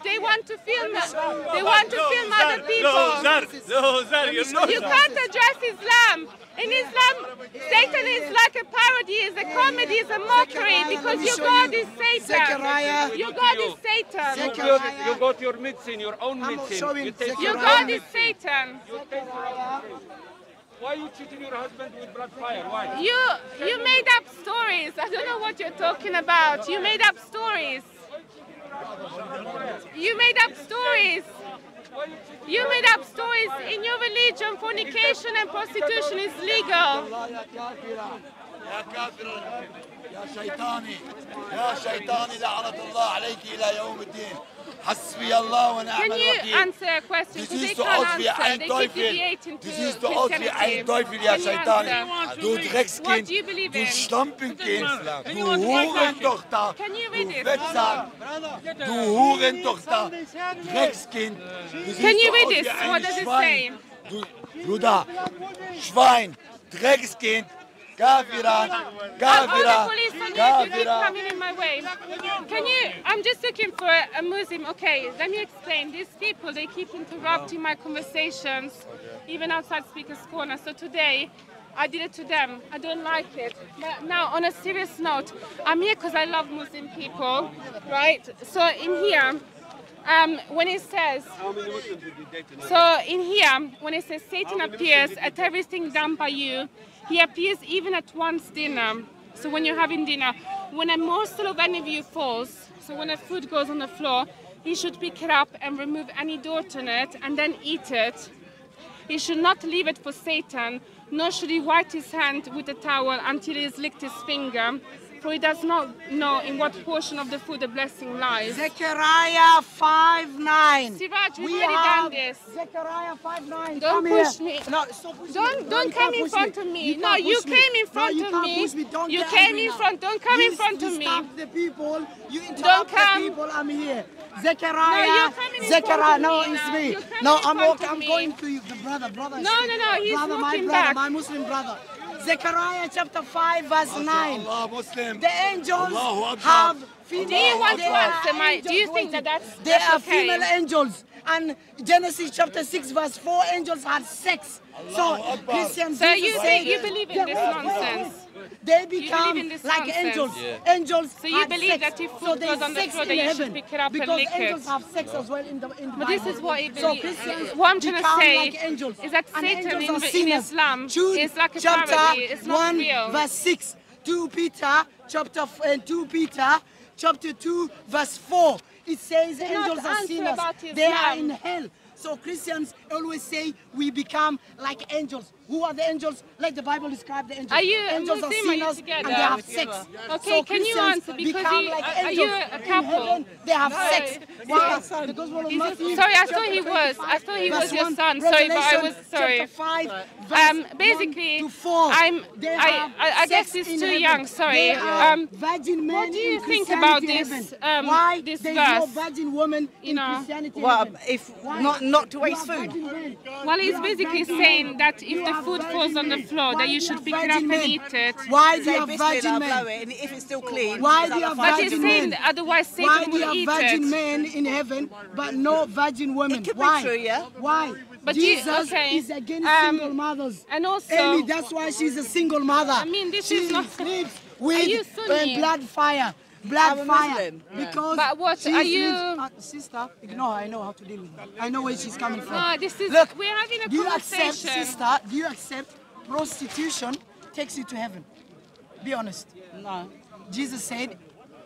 They want to film. They want to film other people. Loser, loser, you're. You can't address Islam. In Islam, Satan is like a parody, is a comedy, is a mockery because your God is Satan. Your God is Satan. You got, you got your medicine, your own medicine. showing You take Your your God is Satan. Why are you cheating your husband with blood fire? Why? You you made up stories. I don't know what you're talking about. You made up stories. You made up stories. You made up stories. In your religion, fornication and prostitution is legal. يا كافر يا شيطاني يا شيطاني لعنة الله عليك إلى يوم الدين حسبي الله ونعم Can you answer a question? Sie siehst du aus wie ein Teufel. Du siehst du aus wie ein Teufel, ja Shaitan. Du Dreckskind, du Schlampenkind, du Hurentochter, du Fettsack, du Hurentochter, Dreckskind. Du siehst du aus wie ein Schwein. Du, Bruder, Schwein, Dreckskind. Kafiran, I'll call Kafiran, the police on you if you keep Kafiran. coming in my way. Can you? I'm just looking for a, a Muslim. Okay, let me explain. These people, they keep interrupting my conversations, even outside Speaker's Corner. So today, I did it to them. I don't like it. But now, on a serious note, I'm here because I love Muslim people, right? So in here, um, when it says, so in here, when it says Satan appears at everything done by you, he appears even at one's dinner. So when you're having dinner, when a morsel of any of you falls, so when a food goes on the floor, he should pick it up and remove any dirt on it and then eat it. He should not leave it for Satan, nor should he wipe his hand with a towel until he has licked his finger, for he does not know in what portion of the food the blessing lies. Zechariah 5 9. Siraj, we've We already done this. Zechariah 5 9. Don't come push here. me. No, stop pushing Don't me. Don't you come in front of me. You No, you me. came in No, front you of can't me. push me. Don't You came in front. Don't come in You front of me. the people. You interrupt Don't the people. I'm here. No, Zechariah. you're coming in Zechariah. front of No, it's me. No, I'm front walking. of I'm going to you. The brother, brother. No, no, no, he's brother, my walking brother, back. my Muslim brother. Zechariah chapter 5 verse 9. Allah Muslim. The angels Allahu Akbar. have Do female. you want to are answer my? Do you think that waiting. that's They that's are okay? female angels. And Genesis chapter 6 verse 4 angels had sex. So Christians So Jesus you said- think you believe in this wait, wait, nonsense? They become like nonsense? angels. Yeah. Angels. So you had believe sex. that if food so there's goes on the sex floor, in that you should heaven. pick it up and because lick it? angels have sex as well in the in the But this Bible. is what it So believe- Christians what I'm trying to become say like angels. is that And Satan angels in- in. Islam Jude is like a chapter parody. It's not 1 real. verse 6. 2 Peter chapter f- and 2 Peter chapter 2 verse 4. It says angels are sinners. They are in hell. So Christians always say we become like angels. Who are the angels? Let the Bible describe the angels. Are you a angels Muslim? are Are you sinners together? and they have sex. Okay, so can you Christians answer? Because become you- like are- are you angels. a In couple? heaven, they have No. sex. Why? The Gospel of Is it- Matthew, sorry, I thought he was. I thought he was your 1, son. Sorry, but I was sorry. 5, verse Um, basically, 4. I'm. They I, I, I guess sex he's too heaven. young. Sorry. Um, virgin men what do you think about this, um, Why? this There's no verse? virgin woman You in. Christianity Well, if not not to waste food. well, he's basically saying that if the food falls on the floor, that you should pick it up and eat it. Why do you have virgin men? and if it's still clean, Why is do you have a But virgin? he's virgin saying men? otherwise Why Satan do you have virgin men in heaven but no virgin women? It could be Why? true, yeah. Why? But you- Jesus okay, is against um, single mothers. And also, Amy, that's why she's a single mother. I mean, this she is not- sleeps with blood fire. Blood I'm fire. Muslim. Because But what, she are sleeps- you- Uh, sister, ignore her. I know how to deal with her. I know where she's coming from. no, this is. Look, we're having a do you accept, sister, do you accept prostitution takes you to heaven? Be honest. No. Jesus said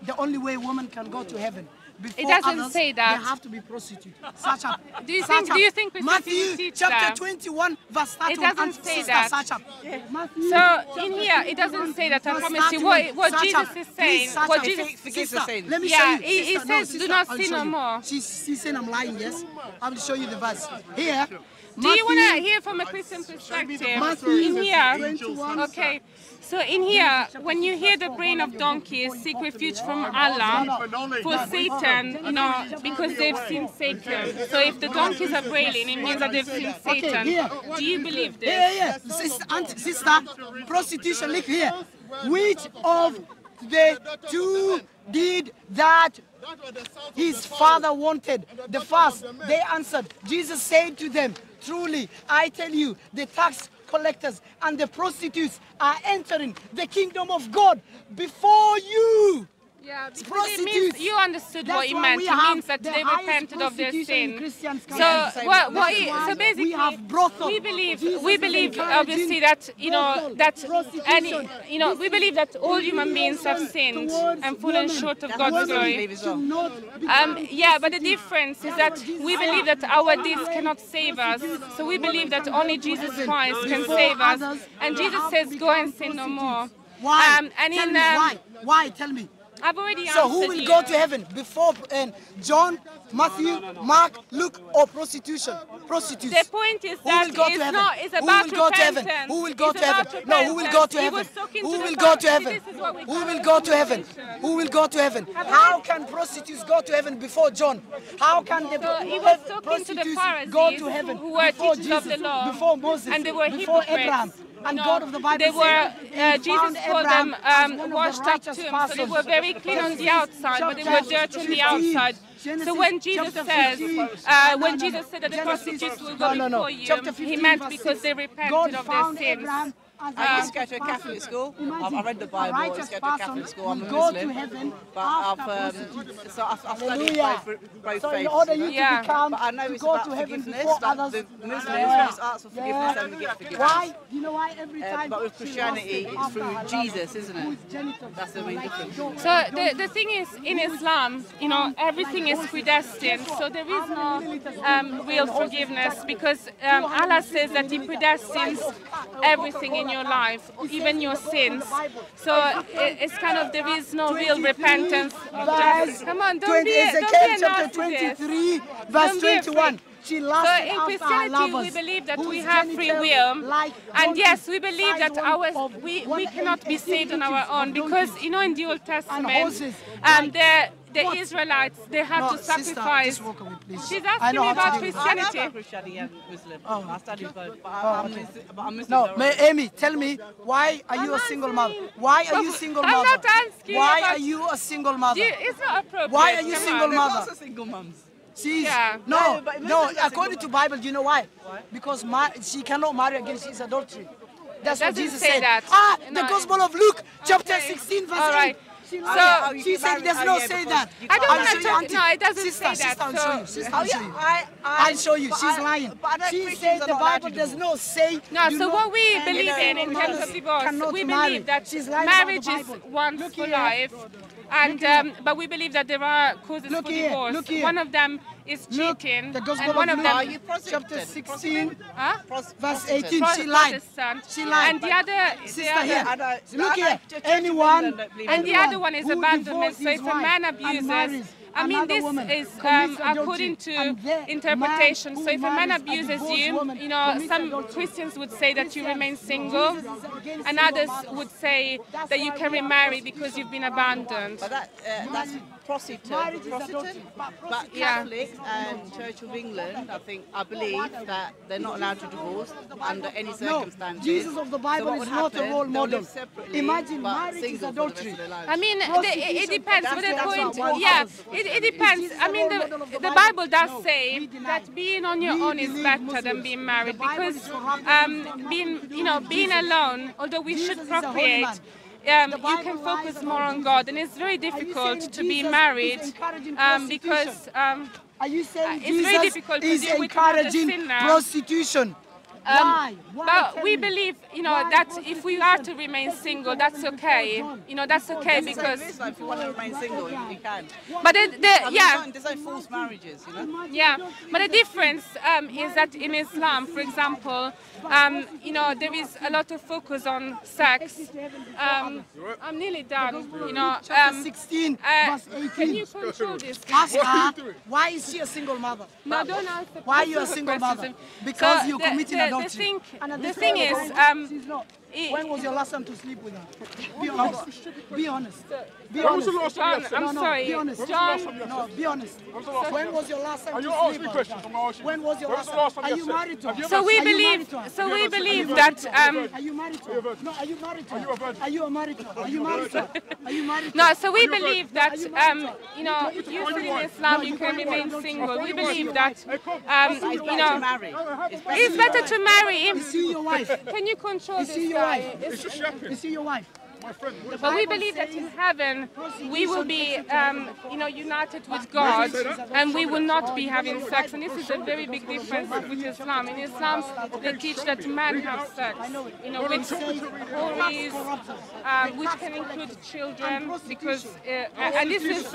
the only way woman can go to heaven before doesn't others, say that. They have to be prostitute. Such up. Do you think- do you think Matthew chapter that? 21 verse 31 It doesn't say sister, that. Such up. Matthew So in here, it doesn't say that. I promise you. What, what Jesus is saying. What. Jesus. Forgive- forgive the Sister, sin. Let me Yeah, show you. he- he Sister, no, says, do not sin no more. She's, she's saying I'm lying, yes? I will show you the verse. Here. Do you want to hear from a Christian perspective? In here, okay. So in here, when you hear the brain of donkeys seek refuge from Allah for Satan, you know, because they've seen Satan. So if the donkeys are brailing, it means that they've seen Satan. Do you believe this? Yeah, yeah, yeah. Sister, aunt, sister, prostitution, look here. Which of the two did that his father wanted. The first, they answered. Jesus said to them, Truly, I tell you, the tax collectors and the prostitutes are entering the kingdom of God before you. Yeah, because it means you understood what That's it meant. It means that the they repented of their sin. So, what, what it, why so basically, we have brothel. we believe Jesus we believe obviously that you know that any you know we believe that all human beings have sinned and fallen short of God's glory. Um, yeah, but the difference is that we believe that our deeds cannot save us. So we believe that only Jesus Christ can save us. And Jesus says, "Go and sin no more." Why? Um, and in um, why? Why? Tell me. I've already So who will you. go to heaven before um, John, Matthew, Mark, Luke, or prostitution? Prostitutes. The point is Who that will go to heaven? not. It's Who will go to heaven? Who will go to heaven? No, who will go to heaven? Who will go to heaven? This is what we Who will go to heaven? Who will go to heaven? How can prostitutes go to heaven before John? How can the So talking to the prostitutes go to heaven who were before teachers of Jesus, the law, before Moses, and they were before. Abraham? And No, God of the Bible they were, uh, Jesus called them um, one the washed up tombs. So they were very clean on the outside, but they were dirty on the outside. So when Jesus says, uh, when Jesus said that the prostitutes will go no, no, no. before you, he meant because they repented God of their sins. Abraham I used to go to a Catholic school. I, Imagine I read the Bible. I used righteous to go to a Catholic school. I'm a will go to Muslim. heaven But after I've, um, so I've, I've studied Hallelujah. both, both So in order you Yeah. to become But I know to it's go about to heaven forgiveness. Like others. the Muslims, Yeah. when it's asked for forgiveness, Yeah. then we get forgiveness. Why? Do you know why every Uh, time? but with Christianity, it's through Jesus, isn't it? That's the main like difference. So the, the thing is, in Islam, you know, everything is predestined. So there is no um, real forgiveness because um, Allah says that He predestines everything in your life, even your sins. So it's kind of there is no real repentance. Come on, don't 20 be, don't be chapter 23, verse Don't be afraid. 21. She So in Christianity, we believe that we have free will, like and yes, we believe that our we, we cannot be saved on our own because you know in the Old Testament, um, like- the the What? Israelites they had No, to sister, sacrifice. just walk away, please. She's I asking know me about deal with I know Christianity. and Muslim. Oh. I studied both, but Oh, I, I'm, okay. Muslim, I'm Muslim. No. May Amy, tell me why are you I'm a single answering. mother? Why are you But single I'm mother? not asking Why about- are you a single mother? You- it's not appropriate. Why are you come single on. There's mother? lots of single mums. She's Yeah. no, No, no. According to Bible, do you know why? why? Because ma- she cannot marry again. She's adultery. That's what Jesus say said. that. Ah, the Gospel of Luke, chapter Okay. 16, verse All 8. Right. She, So- lied. Oh, you she can said marry- does not yeah, say that. I don't I'll wanna show you, talk- no, it doesn't sister, say that, Sister, I'll show you. Sister, Oh, I'll show you. I, I, I'll show you. She's I- lying. But I don't She said the Bible does not say. No, you so know, what we believe in in terms of divorce, we believe that She's lying about the marriage is Bible. once Look for here. life, and um, but we believe that there are causes Look for divorce. One of them is Look, the Gospel and one of of Luke, Are you chapter 16, huh? Verse 18. She lied. Protestant. She lied. And the other, the Sister other here. I Look I here. don't- Church of Anyone, England don't believe And the other one is who abandonment. So if a man wife and abuses, marries I mean, this woman, is um, according to and interpretation. So if a man abuses divorced you, woman you know, some. Christians would say that you remain single, Jesus is against and others would say That's that you can remarry because you've been abandoned. But that, uh, that's prostitute. Prostitute. but But Yeah. Catholic and Church of England, I think, I believe that they're not allowed to divorce under any circumstances. No. Jesus of the So Bible what is would not a role model. Imagine marriage is single for the rest adultery. of their lives. I mean, the, it, it depends. But the that's point, not what yeah, Jesus- it, it depends. I mean, the, the the Bible? Does No, say that being on your We own is better Muslims. than being married because um, being, nothing to do you know, being alone, although we Jesus should procreate. Um, you can focus more on. God, and it's very difficult to be married um, because um, Are you saying it's very Jesus difficult to is deal with another encouraging sinner. prostitution? Um, Why? Why? But we believe, you know, Why that if we are to remain single, that's okay. You know, that's okay It's the same because. If you want to remain single, you, you can. But the, the yeah, There's no forced marriages, you know. yeah. But the difference um, is that in Islam, for example, um, you know, there is a lot of focus on sex. Um, I'm nearly done. You know, Chapter um, 16, uh, can you control this? Ask her, why is she a single mother? No, don't answer. Why are you a single mother? Because So you're committing adultery. The thing, the thing is, um, she's not. He- When was your last time to sleep with her? Be honest. Be honest. Be When was honest. the last time you had I'm no, no, sorry. be honest. John, No, be honest. was the last When was your last time to sleep with her? I'm gonna ask you. When was your last was the last time? Are you married to her? so we Are you believe, to so we believe that um, Are you married to Are you a her? No, are you married to Are her? you a virgin? Are you a married to her? Are you married to her? Are you married to no, her? so we you a virgin? believe that Are you married um, to you know, me to- you are you in? Islam No, you can remain single. We believe that um, you know, to. It's better to to marry. Is she your wife? Can you control Is this your wife? It's-. Is she your wife? My friend, what is But we believe that in heaven we will be, um, you know, united with God, and we will not be having sex. And this is a very big difference with Islam. In Islam, they teach that men have sex, you know, with houris, um, which can include children, because, uh, and this is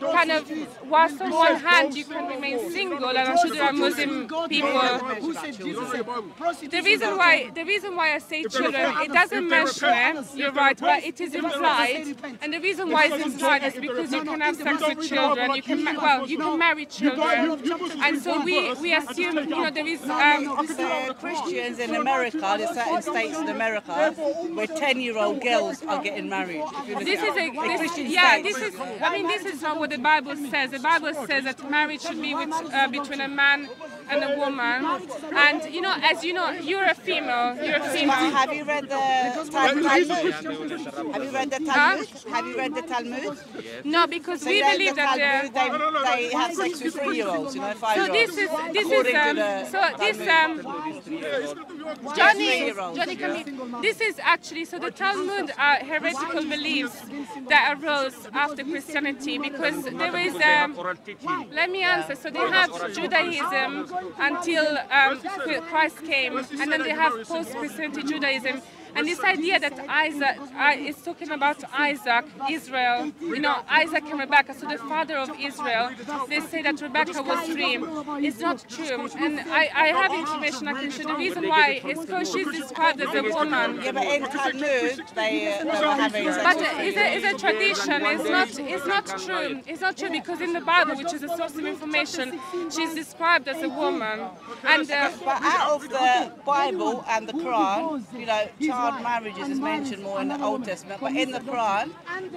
kind of, whilst on one hand you can remain single, and I'm sure there are Muslim people Who said Jesus the reason why the reason why I say children, it doesn't mention it. You're right, but it is implied, and the reason why it's implied is because you can have sex with children. You can well, you can marry children, and so we we assume you know there is um, Christians in America, there's certain states in America where 10-year-old girls are getting married. If you look This is a this, yeah. This is I mean this is not what the Bible says. The Bible says that marriage should be with uh, between a man and a woman, and you know as you know you're a female. You're a Now, female. have you read the Talmud? Have you read the Talmud? Have you read the Talmud? No, because So we believe the that. Talmud, Uh, they, they have sex with three-year-olds, you know, so five-year-olds. this is this is um, so this um Johnny. Johnny, come here. This is actually so the Talmud are heretical beliefs that arose after Christianity because there is um, oral let me answer. So they have Judaism until um, Christ came, and then they have post-Christianity Judaism. And this idea that Isaac uh, is talking about Isaac, Israel, you know, Isaac and Rebecca, so the father of Israel, they say that Rebecca was dream. It's not true. And I, I have information I can show. The reason why is because she's described as a woman. Yeah, but in Talmud, they, uh, they were having But it's a, it's a tradition. It's not. It's not true. It's not true because in the Bible, which is a source of information, she's described as a woman. And uh, But out of the Bible and the Quran, you know, child marriages is mentioned more in the Old Testament, but in the Quran,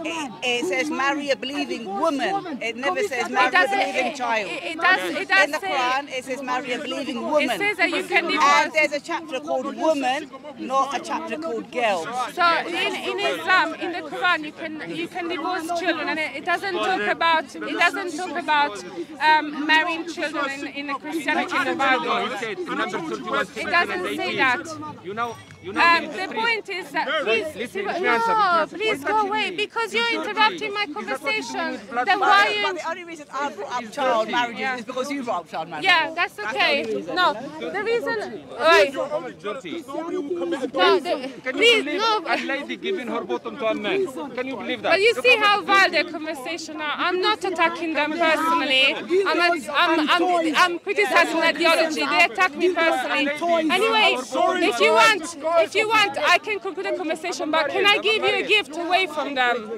it, it says marry a believing woman. It never says marry a believing It, child. it, it does. It does In the. Quran, it says marry a believing woman. It says that you can And divorce. there's a chapter called woman, not a chapter called girl. So in, in Islam, in the Quran, you can you can divorce children, and it, it doesn't talk about it doesn't talk about um, marrying children in, in the Christianity in the Bible. he said in number 31, It doesn't say that. You know, Um, the point is that please, Listen, let me answer, let me no, please go away because you're interrupting my conversation. Then But, why but you? the only reason I brought up child marriages Yeah. is because you brought up child marriages. Yeah, that's okay. No, the reason. Wait, Dirty. no, the, Can please, you believe no. a lady giving her bottom to a man? Can you believe that? But you Look see how vile their conversation are. I'm not attacking them personally. I'm, a, I'm, I'm, I'm criticizing their ideology. They attack me personally. Anyway, if you want, if you want, I can conclude the conversation. But can I give you a gift away from them?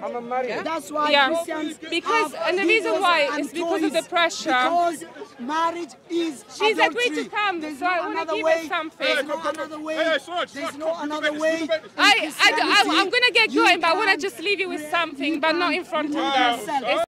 That's why Yeah. Christians Because- have and the reason why is because of the pressure. Because marriage is She's agreed adultery. to come, There's so I no wanna another give her way. something. There's no another way. Hey, hey, Sarge, There's no come, another way. come, come, in I, I, I, Christianity. I'm gonna get going, but I wanna just leave you with something, but not in front of them. sell. It's